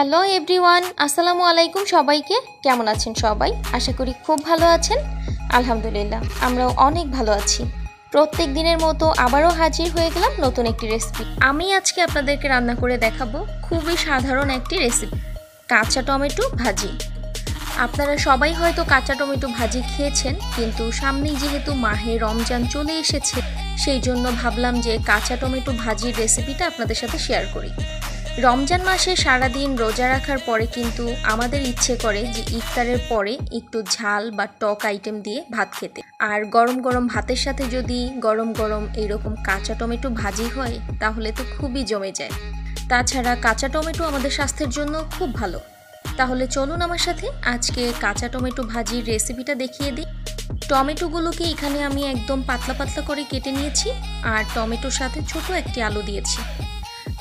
Hello everyone, আসসালামু আলাইকুম সবাইকে। কেমন আছেন সবাই? আশা করি খুব ভালো আছেন। আলহামদুলিল্লাহ, আমরাও অনেক ভালো আছি। প্রত্যেক দিনের মতো আবারও হাজির হয়ে গেলাম নতুন একটি রেসিপি আমি আজকে আপনাদেরকে রান্না করে দেখাবো খুবই সাধারণ একটি রেসিপি কাঁচা টমেটো ভাজি। আপনারা সবাই হয়তো কাঁচা টমেটো ভাজি খেয়েছেন, কিন্তু সামনেই যেহেতু মাহে রমজান চলে এসেছে, সেই জন্য ভাবলাম যে কাঁচা টমেটো ভাজির রেসিপিটা আপনাদের সাথে শেয়ার করি। রমজান মাসে সারাদিন রোজা রাখার পরে কিন্তু আমাদের ইচ্ছে করে যে ইফতারের পরে একটু ঝাল বা টক আইটেম দিয়ে ভাত খেতে। আর গরম গরম ভাতের সাথে যদি গরম গরম এইরকম কাঁচা টমেটো ভাজি হয়, তাহলে তো খুবই জমে যায়। তাছাড়া কাঁচা টমেটো আমাদের স্বাস্থ্যের জন্য খুব ভালো। তাহলে চলুন আমার সাথে আজকে কাঁচা টমেটো ভাজির রেসিপিটা দেখিয়ে দিই। টমেটোগুলোকে এখানে আমি একদম পাতলা পাতলা করে কেটে নিয়েছি, আর টমেটোর সাথে ছোট একটি আলু দিয়েছি।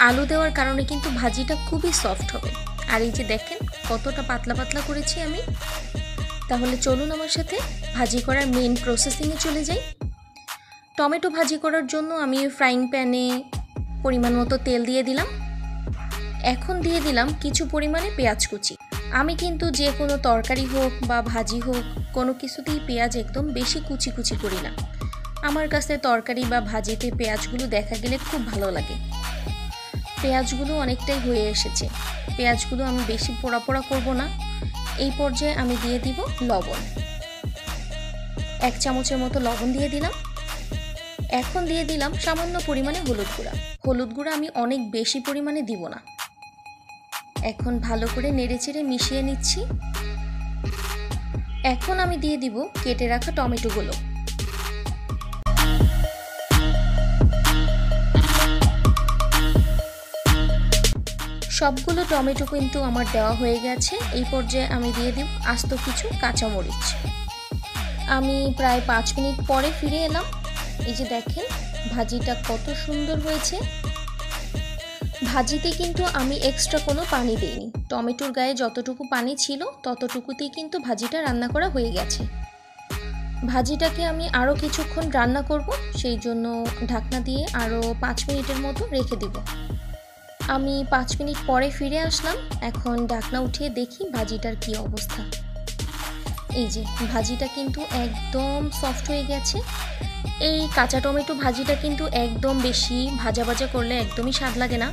আলু দেওয়ার কারণে কিন্তু ভাজিটা খুবই সফট হবে। আর এই যে দেখেন, কতটা পাতলা পাতলা করেছি আমি। তাহলে চলুন আমার সাথে ভাজি করার মেন প্রসেসিংয়ে চলে যাই। টমেটো ভাজি করার জন্য আমি ফ্রাইং প্যানে পরিমাণ মতো তেল দিয়ে দিলাম। এখন দিয়ে দিলাম কিছু পরিমাণে পেঁয়াজ কুচি। আমি কিন্তু যে কোনো তরকারি হোক বা ভাজি হোক, কোনো কিছুতেই পেঁয়াজ একদম বেশি কুচি কুচি করি না। আমার কাছে তরকারি বা ভাজিতে পেঁয়াজগুলো দেখা গেলে খুব ভালো লাগে। পেঁয়াজগুলো অনেকটাই হয়ে এসেছে। পেঁয়াজগুলো আমি বেশি পোড়া পোড়া করব না। এই পর্যায়ে আমি দিয়ে দিব লবণ। এক চামচের মতো লবণ দিয়ে দিলাম। এখন দিয়ে দিলাম সামান্য পরিমাণে হলুদ গুঁড়া। হলুদ গুঁড়া আমি অনেক বেশি পরিমাণে দিব না। এখন ভালো করে নেড়েচেড়ে মিশিয়ে নিচ্ছি। এখন আমি দিয়ে দিব কেটে রাখা টমেটোগুলো। সবগুলো টমেটো কিন্তু আমার দেওয়া হয়ে গেছে। এই পর্যায়ে আমি দিয়ে দিব আস্ত কিছু কাঁচামরিচ। আমি প্রায় পাঁচ মিনিট পরে ফিরে এলাম। এই যে দেখেন, ভাজিটা কত সুন্দর হয়েছে। ভাজিতে কিন্তু আমি এক্সট্রা কোনো পানি দিইনি। টমেটোর গায়ে যতটুকু পানি ছিল, ততটুকুতেই কিন্তু ভাজিটা রান্না করা হয়ে গেছে। ভাজিটাকে আমি আরও কিছুক্ষণ রান্না করব, সেই জন্য ঢাকনা দিয়ে আরও পাঁচ মিনিটের মতো রেখে দিব। আমি পাঁচ মিনিট পরে ফিরে আসলাম। এখন ডাকনা উঠিয়ে দেখি ভাজিটার কি অবস্থা। এই যে, ভাজিটা কিন্তু একদম সফট হয়ে গেছে। এই কাঁচা টমেটো ভাজিটা কিন্তু একদম বেশি ভাজা ভাজা করলে একদমই স্বাদ লাগে না।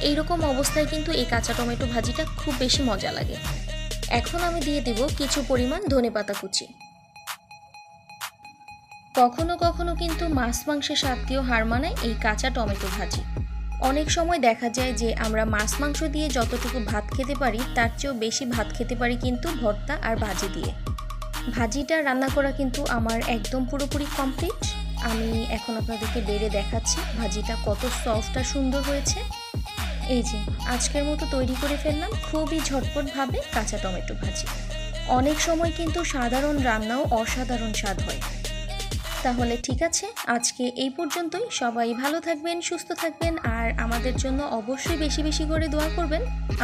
এইরকম অবস্থায় কিন্তু এই কাঁচা টমেটো ভাজিটা খুব বেশি মজা লাগে। এখন আমি দিয়ে দেব কিছু পরিমাণ ধনে পাতা কুচি। কখনো কখনো কিন্তু মাছ মাংসের স্বাদকেও হার মানায় এই কাঁচা টমেটো ভাজি। অনেক সময় দেখা যায় যে আমরা মাছ, মাংস দিয়ে যতটুকু ভাত খেতে পারি, তার চেয়েও বেশি ভাত খেতে পারি কিন্তু ভর্তা আর ভাজি দিয়ে। ভাজিটা রান্না করা কিন্তু আমার একদম পুরোপুরি কমপ্লিট আমি এখন আপনাদেরকে বেড়ে দেখাচ্ছি ভাজিটা কত সফট আর সুন্দর হয়েছে। এই যে, আজকের মতো তৈরি করে ফেললাম খুবই ঝটপটভাবে কাঁচা টমেটো ভাজি। অনেক সময় কিন্তু সাধারণ রান্নাও অসাধারণ স্বাদ হয়। তাহলে ঠিক আছে। আজকে এই পর্যন্তই। সবাই ভালো থাকবেন, সুস্থ থাকবেন, আর আমাদের জন্য অবশ্যই বেশি বেশি করে দোয়া করবেন।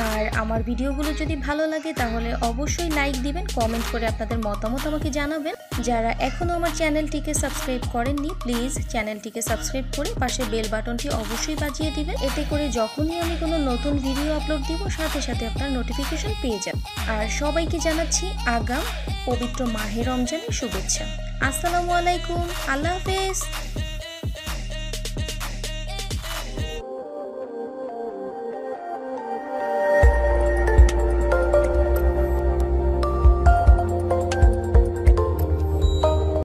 আর আমার ভিডিওগুলো যদি ভালো লাগে, তাহলে অবশ্যই লাইক দিবেন, কমেন্ট করে আপনাদের মতামত আমাকে জানাবেন। যারা এখনও আমার চ্যানেলটিকে সাবস্ক্রাইব করেননি, প্লিজ চ্যানেলটিকে সাবস্ক্রাইব করে পাশে বেল বাটনটি অবশ্যই বাজিয়ে দিবেন। এতে করে যখনই আমি কোনো নতুন ভিডিও আপলোড দিব, সাথে সাথে আপনার নোটিফিকেশন পেয়ে যান আর সবাইকে জানাচ্ছি, আগাম পবিত্র মাহে রমজানের শুভেচ্ছা। আসসালামু আলাইকুম। আল্লাহ হাফেজ।